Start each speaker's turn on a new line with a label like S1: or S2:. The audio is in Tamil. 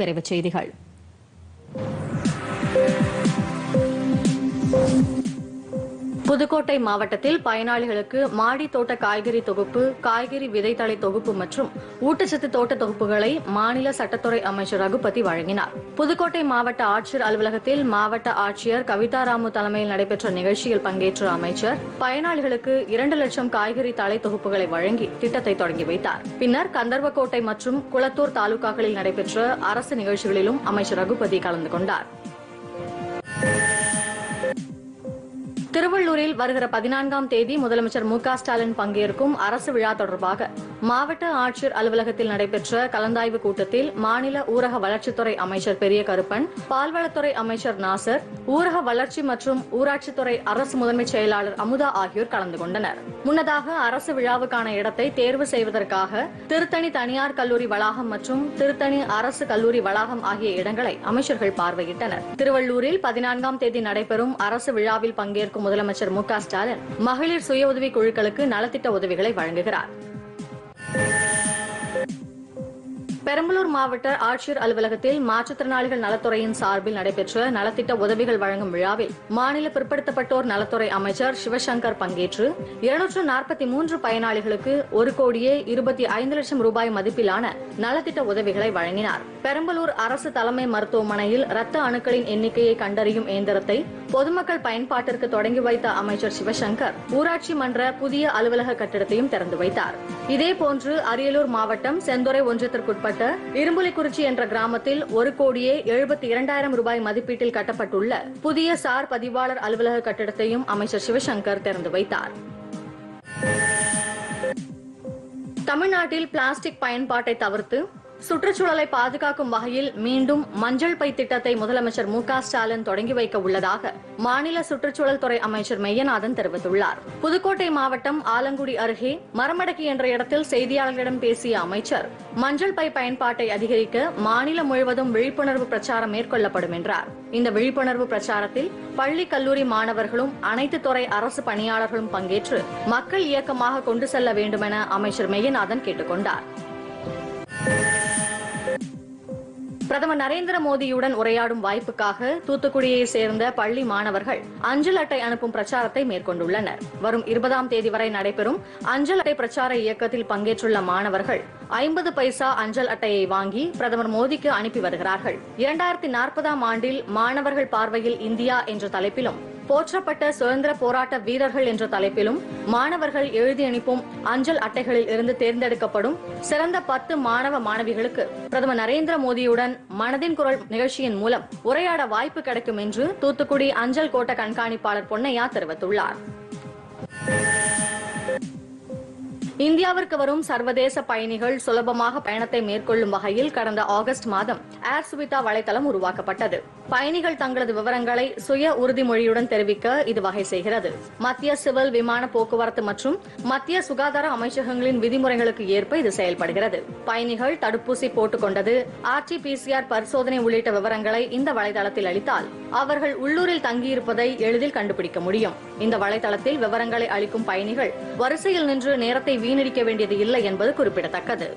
S1: விரைவு செய்திகள் புதுக்கோட்டை மாவட்டத்தில் பயனாளிகளுக்கு மாடி தோட்ட காய்கறி தொகுப்பு காய்கறி விதைத்தலை தொகுப்பு மற்றும் ஊட்டச்சத்து தோட்ட தொகுப்புகளை மாநில சட்டத்துறை அமைச்சர் ரகுபதி வழங்கினார் புதுக்கோட்டை மாவட்ட ஆட்சியர் அலுவலகத்தில் மாவட்ட ஆட்சியர் கவிதா ராமு தலைமையில் நடைபெற்ற நிகழ்ச்சியில் பங்கேற்ற அமைச்சர் பயனாளிகளுக்கு இரண்டு லட்சம் காய்கறி தலை தொகுப்புகளை வழங்கி திட்டத்தை தொடங்கி வைத்தார் பின்னர் கந்தர்வக்கோட்டை மற்றும் குளத்தூர் தாலுகாக்களில் நடைபெற்ற அரசு நிகழ்ச்சிகளிலும் அமைச்சர் ரகுபதி கலந்து கொண்டார் திருவள்ளூரில் வருகிற பதினான்காம் தேதி முதலமைச்சர் மு ஸ்டாலின் பங்கேற்கும் அரசு விழா தொடர்பாக மாவட்ட ஆட்சியர் அலுவலகத்தில் நடைபெற்ற கலந்தாய்வு கூட்டத்தில் மாநில ஊரக வளர்ச்சித்துறை அமைச்சர் பெரிய கருப்பன் பால்வளத்துறை அமைச்சர் நாசர் ஊரக வளர்ச்சி மற்றும் ஊராட்சித்துறை அரசு முதன்மை செயலாளர் அமுதா ஆகியோர் கலந்து கொண்டனர் முன்னதாக அரசு விழாவுக்கான இடத்தை தேர்வு செய்வதற்காக திருத்தணி தனியார் கல்லூரி வளாகம் மற்றும் திருத்தணி அரசு கல்லூரி வளாகம் ஆகிய இடங்களை அமைச்சர்கள் பார்வையிட்டனர் திருவள்ளூரில் பதினான்காம் தேதி நடைபெறும் அரசு விழாவில் பங்கேற்கும் முதலமைச்சர் மு ஸ்டாலின் மகளிர் சுய உதவிக் குழுக்களுக்கு நலத்திட்ட உதவிகளை வழங்குகிறார் பெரம்பலூர் மாவட்ட ஆட்சியர் அலுவலகத்தில் மாற்றுத்திறனாளிகள் நலத்துறையின் சார்பில் நடைபெற்ற நலத்திட்ட உதவிகள் வழங்கும் விழாவில் மாநில பிற்படுத்தப்பட்டோர் நலத்துறை அமைச்சர் சிவசங்கர் பங்கேற்று இருநூற்று நாற்பத்தி மூன்று பயனாளிகளுக்கு ஒரு கோடியே இருபத்தி ஐந்து லட்சம் ரூபாய் மதிப்பிலான நலத்திட்ட உதவிகளை வழங்கினார் பெரம்பலூர் அரசு தலைமை மருத்துவமனையில் ரத்த அணுக்களின் எண்ணிக்கையை கண்டறியும் இயந்திரத்தை பொதுமக்கள் பயன்பாட்டிற்கு தொடங்கி வைத்த அமைச்சர் சிவசங்கர் ஊராட்சி மன்ற புதிய அலுவலக கட்டிடத்தையும் திறந்து வைத்தார் இதேபோன்று அரியலூர் மாவட்டம் செந்துறை ஒன்றியத்திற்குட்பட்ட இரும்புலிக்குறிச்சி என்ற கிராமத்தில் ஒரு கோடியே எழுபத்தி இரண்டாயிரம் ரூபாய் மதிப்பீட்டில் கட்டப்பட்டுள்ள புதிய சார் பதிவாளர் அலுவலக கட்டிடத்தையும் அமைச்சர் சிவசங்கர் திறந்து வைத்தார் தமிழ்நாட்டில் பிளாஸ்டிக் பயன்பாட்டை தவிர்த்து சுற்றுச்சூழலை பாதுகாக்கும் வகையில் மீண்டும் மஞ்சள் பை திட்டத்தை முதலமைச்சர் மு ஸ்டாலின் தொடங்கி வைக்க உள்ளதாக மாநில சுற்றுச்சூழல் துறை அமைச்சர் மெய்யநாதன் தெரிவித்துள்ளார் புதுக்கோட்டை மாவட்டம் ஆலங்குடி அருகே மரமடக்கி என்ற இடத்தில் செய்தியாளர்களிடம் பேசிய அமைச்சர் மஞ்சள் பை பயன்பாட்டை அதிகரிக்க மாநிலம் முழுவதும் விழிப்புணர்வு பிரச்சாரம் மேற்கொள்ளப்படும் என்றார் இந்த விழிப்புணர்வு பிரச்சாரத்தில் பள்ளி கல்லூரி மாணவர்களும் அனைத்து துறை அரசு பணியாளர்களும் பங்கேற்று மக்கள் இயக்கமாக கொண்டு செல்ல வேண்டுமென அமைச்சர் மெய்யநாதன் கேட்டுக்கொண்டார் பிரதமர் நரேந்திர மோடியுடன் உரையாடும் வாய்ப்புக்காக தூத்துக்குடியை சேர்ந்த பள்ளி மாணவர்கள் அஞ்சல் அட்டை அனுப்பும் பிரச்சாரத்தை மேற்கொண்டுள்ளனர் வரும் இருபதாம் தேதி வரை நடைபெறும் அஞ்சல் அட்டை பிரச்சார இயக்கத்தில் பங்கேற்றுள்ள மாணவர்கள் ஐம்பது பைசா அஞ்சல் அட்டையை வாங்கி பிரதமர் மோடிக்கு அனுப்பி வருகிறார்கள் இரண்டாயிரத்தி நாற்பதாம் ஆண்டில் மாணவர்கள் பார்வையில் இந்தியா என்ற தலைப்பிலும் போற்றப்பட்ட சுதந்திர போராட்ட வீரர்கள் என்ற தலைப்பிலும் மாணவர்கள் எழுதி அனுப்பும் அஞ்சல் அட்டைகளில் இருந்து தேர்ந்தெடுக்கப்படும் சிறந்த பத்து மாணவ மாணவிகளுக்கு பிரதமர் நரேந்திர மோடியுடன் மனதின் குரல் நிகழ்ச்சியின் மூலம் உரையாட வாய்ப்பு கிடைக்கும் என்று தூத்துக்குடி அஞ்சல் கோட்ட கண்காணிப்பாளர் பொன்னையா தெரிவித்துள்ளார் இந்தியாவிற்கு வரும் சர்வதேச பயணிகள் சுலபமாக பயணத்தை மேற்கொள்ளும் வகையில் கடந்த ஆகஸ்ட் மாதம் ஏர் சுவிதா வலைதளம் உருவாக்கப்பட்டது பயணிகள் தங்களது விவரங்களை சுய உறுதிமொழியுடன் தெரிவிக்க இது வகை செய்கிறது மத்திய சிவில் விமான போக்குவரத்து மற்றும் மத்திய சுகாதார அமைச்சகங்களின் விதிமுறைகளுக்கு ஏற்ப இது செயல்படுகிறது பயணிகள் தடுப்பூசி போட்டுக் கொண்டது ஆர்டிபிசிஆர் பரிசோதனை உள்ளிட்ட விவரங்களை இந்த வலைதளத்தில் அளித்தால் அவர்கள் உள்ளூரில் தங்கியிருப்பதை எளிதில் கண்டுபிடிக்க முடியும் இந்த வலைதளத்தில் விவரங்களை அளிக்கும் பயணிகள் வரிசையில் நின்று நேரத்தை வீணடிக்க வேண்டியது இல்லை என்பது குறிப்பிடத்தக்கது